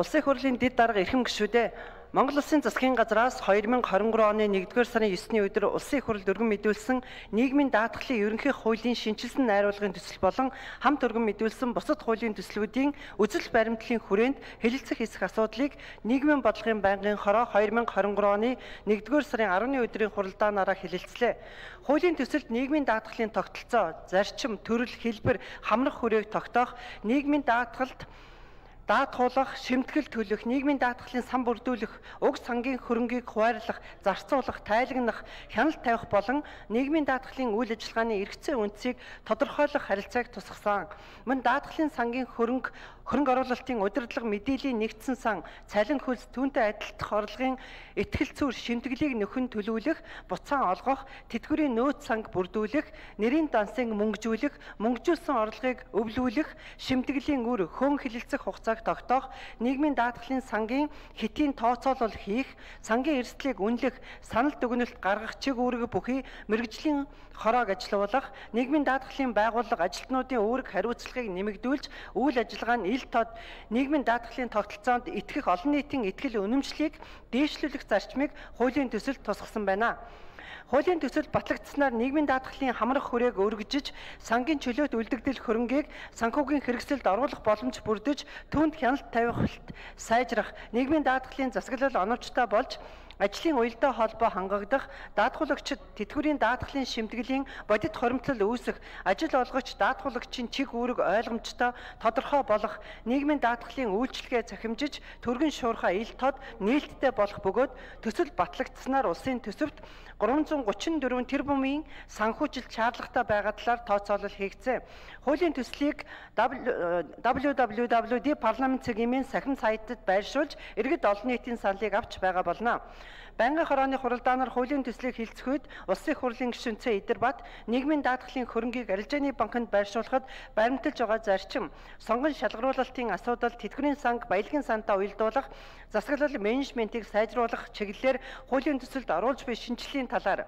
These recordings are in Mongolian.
Улсын хурлын дэд дарга эрхэм гишүүдээ Монгол Улсын засгийн газраас 2023 оны 1-р сарын 9-ны өдөр улсын хурл өргөн мэдүүлсэн нийгмийн даатгалын ерөнхий хуулийн шинжилсэн найруулгын төсөл болон хамт өргөн мэдүүлсэн бусад хуулийн төслүүдийн үзэл баримтлалын хүрээнд хэлэлцэх эсэх асуудлыг нийгмийн бодлогын байнгын хороо 2023 оны 1-р сарын 10-ны өдрийн хуралдаанаараа хэлэлцлээ. Хуулийн төсөлд нийгмийн даатгалын тогтолцоо, зарчим, төрөл, хэлбэр, хамрах хүрээг тогтоох, нийгмийн даатгалд даатгуулах, шимтгэл төлөх, нийгмийн даатгалын сан бүрдүүлэх, уг сангийн хөрөнгийг хуваарлах, зарцуулах, тайлагнах, хяналт тавих болон нийгмийн даатгалын үйл ажиллагааны эргэцээ үндсийг тодорхойлох харилцааг тусгасан. Мөн даатгалын сангийн хөрөнгө хөрөнгө оруулалтын удирдлага мэдээллийн нэгдсэн сан цалин хөлс түүнтэй адилдах орлогын ихтгэл цүр шимтгэлийг нөхөн төлөвлөх, буцаан олгох, тэтгэврийн нөөц санг бүрдүүлэх, нэрийн дансыг мөнгөжүүлэх, мөнгөжүүлсэн орлогыг өвлүүлэх, шимтгэлийн үр хөн хилэлцэх хугацааг тогтоох, нийгмийн даатгалын сангийн хэтийн тооцоолол хийх, сангийн эрсдлийг үнэлэх, санал дүгнэлт гаргах чиг үүрэг бүхий мэрэгжлийн хороог ажилуулах, нийгмийн даатгалын байгууллага ажилтнуудын үүрэг хариуцлагыг нэмэгдүүлж, үйл ажиллагаа нь ил тод нийгмийн даатгалын тогтолцоонд итгэх олон нийтийн итгэл үнэмшлийг дээшлүүлэх зарчмыг хуулийн төсөлд тусгасан байна. Хуулийн төсөл батлагдсанаар нийгмийн даатгалын хамрах хүрээг өргөжж, сангийн чөлөөт үлдэгдэл хөрөнгийг санхүүгийн хэрэгсэлд оруулах боломж бүрдэж, түүнд хяналт тавихт сайжрах, нийгмийн даатгалын засаглал оновчтой болж ажлын уялдаа холбоо хангагдах, даатгуулагчид тэтгэврийн даатгалын шимтгэлийн бодит хоримтлал үүсэх, ажил олгогч даатгуулагчийн чиг үүрэг ойлгомжтой тодорхой болох, нийгмийн даатгалын үйлчлэгээ цахимжиж, төргөн шуурхаа ил тод нээлттэй болох бөгөөд төсөл батлагдсанаар улсын төсөвт 334 тэрбумын санхүүжилт шаардлагатай байгаа талаар тооцоолол хийгцээ. Хуулийн төслийг цагийн сахин сайтад байршуулж иргэд олон нийтийн саналыг авч байгаа болно. Байнгын хорооны хуралдаанаар хуулийн төслийг хилцэхэд улсын хурлын гишүүнцээ Идэрбат нийгмийн даатгалын хөрөнгийг арилжааны банкнд байршуулахад баримталж байгаа зарчим, сонгон шалгаруулалтын асуудал, тэтгэврийн санг, баялагын сантаа уялдуулах, засаглал менежментийг сайжруулах чиглэлээр хуулийн төсөлд оруулж буй шинжиллийн талаар.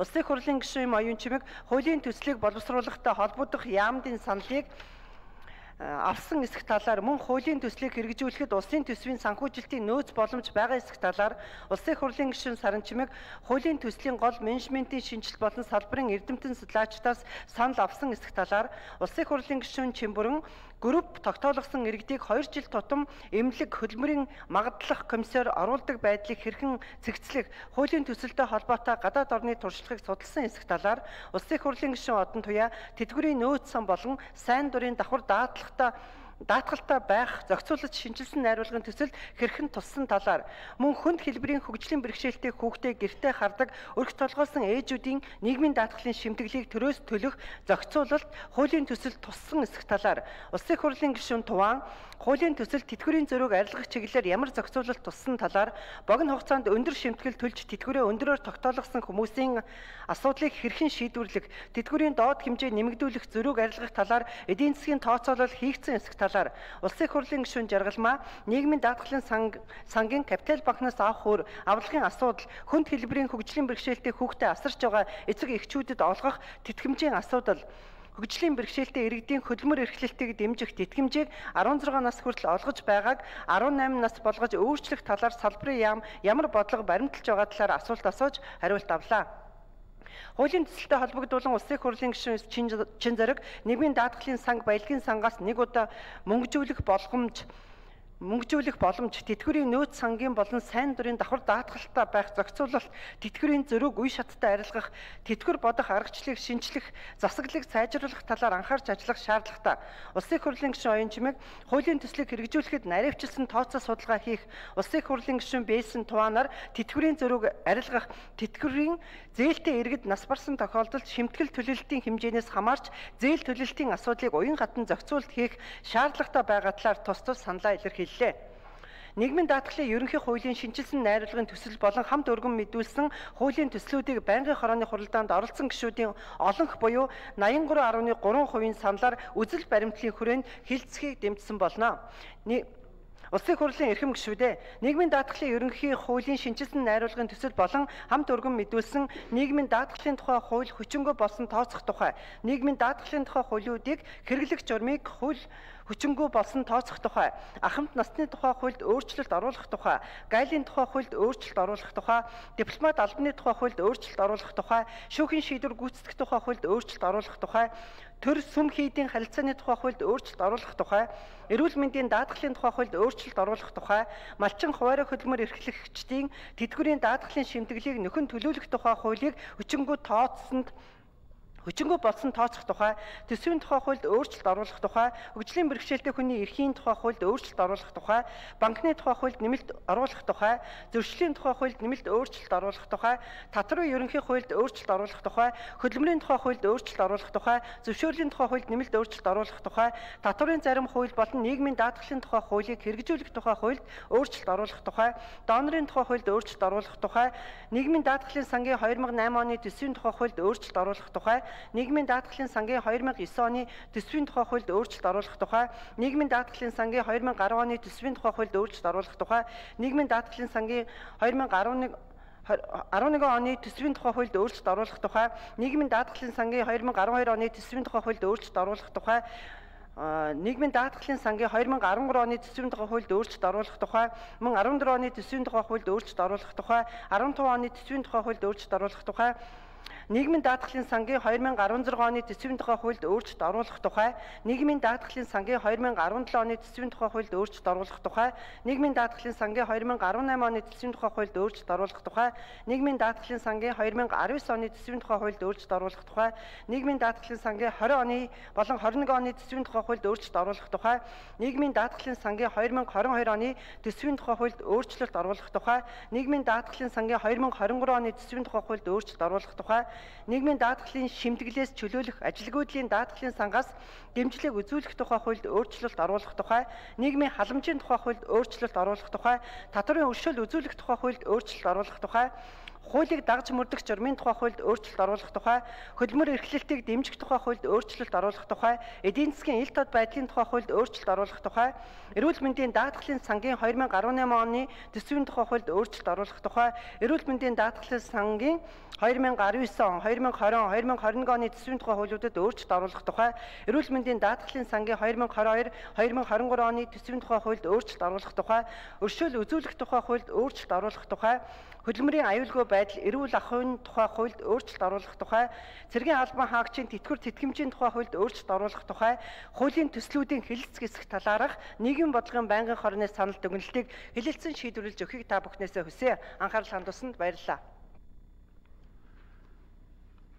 Улсын хурлын гишүүн Оюун Чимэг хуулийн төслийг боловсруулахтай холбогдох яамдын саналыг авсан эсэх талаар мөн хуулийн төслийг хэрэгжүүлэхэд улсын төсвийн санхүүжилтийн нөөц боломж байгаа эсэх талаар улсын хурлын гишүүн Саранчмэг хуулийн төслийн гол менежментийн шинжилт болон салбарын эрдэмтэн судлаачдаас санал авсан эсэх талаар улсын хурлын гишүүн Чимбүрэн групп тогтоологсон иргэдийг 2 жил тутам эмнэлэг хөдөлмөрийн магадлах комиссар оруулдаг байдлыг хэрхэн цэгцлэх хуулийн төсөлтэй холбоотой гадаад орны туршлагыг судалсан эсэх талаар улсын хурлын гишүүн Одон Туяа тэтгэврийн нөөц сан болон сайн дурын давхар даатлахтай даатгалтай байх зохицуулалт шинжилсэн найруулгын төсөл хэрхэн туссан талаар мөн хүнд хэлбэрийн хөгжлийн бэрхшээлтэй хүүхдээ гэртээ хардаг өрх толгойсон ээжүүдийн нийгмийн даатгалын шимтгэлийг төрөөс төлөх зохицуулалт хуулийн төсөл туссан эсэх талаар улсын хурлын гишүүн Туваан хуулийн төсөл тэтгэврийн зөрүүг арилгах чиглэлээр ямар зохицуулалт туссан талаар богино хугацаанд өндөр шимтгэл төлж тэтгэврээ өндөрөөр тогтоологсон хүмүүсийн асуудлыг хэрхэн шийдвэрлэх тэтгэврийн доод хэмжээ нэмэгдүүлэх зөрүүг арилгах талаар эдийн засгийн тооцоолол хийгдсэн эсэх талаар талаар улсын хурлын гишүүн жаргалмаа нийгмийн даатгалын санг сангийн капитал банкнаас авах хөр авлагын асуудал хүнд хэлбэрийн хөгжлийн бэрхшээлтэй хүүхдээ асарч байгаа эцэг эхчүүдэд олгох тэтгэмжийн асуудал хөгжлийн бэрхшээлтэй иргэдийн хөдөлмөр эрхлэлтийг дэмжих тэтгэмжийг 16 нас хүртэл олгож байгааг 18 нас болгож өөрчлөх талаар салбарын яам ямар бодлого баримталж байгаа талаар асуулт асууж хариулт авлаа. Хуулийн төсөлтэй холбогдуулан улсын хурлын гишүүн чин зэрэг нийгмийн даатгалын санг баялагын сангаас нэг удаа мөнгөжүүлэх боломж мөнгөжүүлэх боломж тэтгэврийн нөөц сангийн болон сайн дурын давхар даатгалтай байх зохицуулалт тэтгэврийн зөрүүг үе шаттай арилгах тэтгэвэр бодох аргачлалыг шинчлэх засаглалыг сайжруулах талаар анхаарч ажиллах шаардлагатай. Улсын хурлын гишүүн оюун чимэг хуулийн төслийг хэрэгжүүлэхэд наривчилсан тооцоо судалгаа хийх улсын хурлын гишүүн бээсэн туваанаар тэтгэврийн зөрүүг арилгах тэтгэврийн зээлтэй иргэд нас барсан тохиолдолд шимтгэл төлөлтийн хэмжээнээс хамаарч зээл төлөлтийн асуудлыг уян хатан зохицуулт хийх шаардлагатай байгаа талаар тус тус саналаа илэрхийллээ хэллээ. Нийгмийн даатгалын ерөнхий хуулийн шинжилсэн найруулгын төсөл болон хамт өргөн мэдүүлсэн хуулийн төслүүдийг байнгын хорооны хуралдаанд оролцсон гишүүдийн олонх буюу 83.3% саналаар үзэл баримтлалын хүрээнд хилцхийг дэмжсэн болно. Улсын хурлын эрхэм гишүүдээ нийгмийн даатгалын ерөнхий хуулийн шинжилсэн найруулгын төсөл болон хамт өргөн мэдүүлсэн нийгмийн даатгалын тухай хууль хүчингү болсон тооцох тухай нийгмийн даатгалын тухай хуулиудыг хэрэглэх журмыг хууль хүчингү болсон тооцох тухай ахмад насны тухай хуульд өөрчлөлт оруулах тухай гайлын тухай хуульд өөрчлөлт оруулах тухай дипломат албаны тухай хуульд өөрчлөлт оруулах тухай шүүхийн шийдвэр гүйцэтгэх тухай хуульд өөрчлөлт оруулах тухай төр сүм хийдийн харилцааны тухай хуульд өөрчлөлт оруулах тухай эрүүл мэндийн даатгалын тухай хуульд өөрчлөлт оруулах тухай малчин хуваарь хөдөлмөр эрхлэгчдийн тэтгэврийн даатгалын шимтгэлийг нөхөн төлөөлөх тухай хуулийг хүчингү тооцсонд Хүчингү болсон тооцох тухай, төсвийн тухай хуульд өөрчлөлт оруулах тухай, хөгжлийн бэрхшээлтэй хүний эрхийн тухай хуульд өөрчлөлт оруулах тухай, банкны тухай хуульд нэмэлт оруулах тухай, зөрчлийн тухай хуульд нэмэлт өөрчлөлт оруулах тухай, татварын ерөнхий хуульд өөрчлөлт оруулах тухай, хөдөлмөрийн тухай хуульд өөрчлөлт оруулах тухай, зөвшөөрлийн тухай хуульд нэмэлт өөрчлөлт оруулах тухай, татварын зарим хууль болон нийгмийн даатгалын тухай хуулийг хэрэгжүүлэх тухай хуульд өөрчлөлт оруулах тухай, донорын тухай хуульд өөрчлөлт оруулах тухай, нийгмийн даатгалын сангийн 2008 оны төсвийн тухай хуульд өөрчлөлт оруулах тухай, нийгмийн даатгалын сангийн 2009 оны төсвийн тухай хуульд өөрчлөлт оруулах тухай, нийгмийн даатгалын сангийн 2010 оны төсвийн тухай хуульд өөрчлөлт оруулах тухай, нийгмийн даатгалын сангийн 2011 11 оны төсвийн тухай хуульд өөрчлөлт оруулах тухай, нийгмийн даатгалын сангийн 2012 оны төсвийн тухай хуульд өөрчлөлт оруулах тухай, нийгмийн даатгалын сангийн 2013 оны төсвийн тухай хуульд өөрчлөлт оруулах тухай, мөн 14 оны төсвийн тухай хуульд өөрчлөлт оруулах тухай, 15 оны төсвийн тухай хуульд өөрчлөлт оруулах тухай, Нийгмийн даатгалын сангийн 2016 оны төсвийн тухай хуульд өөрчлөлт оруулах тухай, нийгмийн даатгалын сангийн 2017 оны төсвийн тухай хуульд өөрчлөлт оруулах тухай, нийгмийн даатгалын сангийн 2018 оны төсвийн тухай хуульд өөрчлөлт оруулах тухай, нийгмийн даатгалын сангийн 2019 оны төсвийн тухай хуульд өөрчлөлт оруулах тухай, нийгмийн даатгалын сангийн 20 оны болон 21 оны төсвийн тухай хуульд өөрчлөлт оруулах тухай, нийгмийн даатгалын сангийн 2022 оны төсвийн тухай хуульд өөрчлөлт оруулах тухай, нийгмийн даатгалын сангийн 2023 оны төсвийн тухай хуульд өөрчлөлт оруулах тухай, нийгмийн даатгалын шимтгэлээс чөлөөлөх ажилгүйдлийн даатгалын сангаас дэмжлэг үзүүлэх тухай хуульд өөрчлөлт оруулах тухай, нийгмийн халамжийн тухай хуульд өөрчлөлт оруулах тухай, татварын өршөөл үзүүлэх тухай хуульд өөрчлөлт оруулах тухай, хуулийг дагж мөрдөх журмын тухай хуульд өөрчлөлт оруулах тухай, хөдөлмөр эрхлэлтийг дэмжих тухай хуульд өөрчлөлт оруулах тухай, эдийн засгийн ил тод байдлын тухай хуульд өөрчлөлт оруулах тухай, эрүүл мэндийн даатгалын сангийн 2018 оны төсвийн тухай хуульд өөрчлөлт оруулах тухай, эрүүл мэндийн даатгалын сангийн 2019 он, 2020, 2021 оны төсвийн тухай хуулиудад өөрчлөлт оруулах тухай, эрүүл мэндийн даатгалын сангийн 2022, 2023 оны төсвийн тухай хуульд өөрчлөлт оруулах тухай, өршөөл үзүүлэх тухай хуульд өөрчлөлт оруулах тухай, хөдөлмөрийн аюулгүй байдал эрүүл ахуйн тухай хуульд өөрчлөлт оруулах тухай, цэргийн албан хаагчийн тэтгэвэр тэтгэмжийн тухай хуульд өөрчлөлт оруулах тухай, хуулийн төслүүдийн хэлэлц хэсэг талаарх нийгмийн бодлогын байнгын хорны санал дүгнэлтийг хэлэлцэн шийдвэрлэж өгөхийг та бүхнээсээ хүсье. Анхаарал хандуулсанд баярлалаа.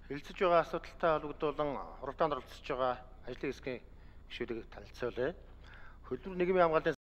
Хэлцэж байгаа асуудалтай холбогдуулан хуралдаанд оролцож байгаа ажлын хэсгийн гишүүдийг танилцуулъя. Хөдөлмөр нийгмийн хамгааллын